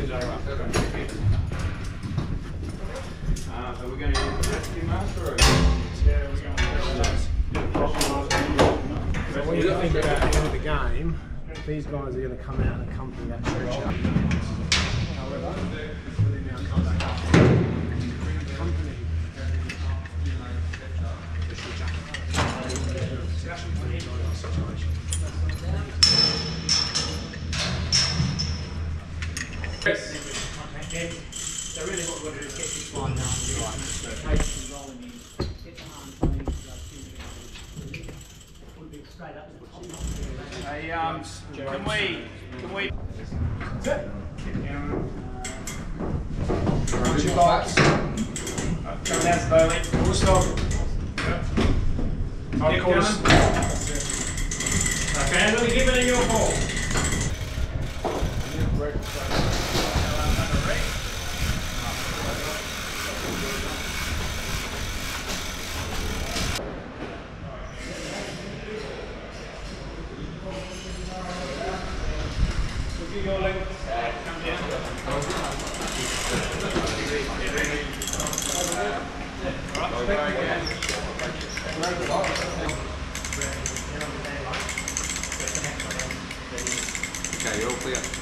Uh, are we going to the rescue mask or? So when you think about the end of the game, these guys are going to come out and accompany that stretcher. So really what we're going to do is get this line down, right. patiently rolling in, get the arms on each of those Would be straight up to the top, not to the left. Hey, um, can we, can we? Watch your box. Come down slowly. Full stop. Tight Keep course. Okay, I'm going to give it in your ball. Okay, you're all clear.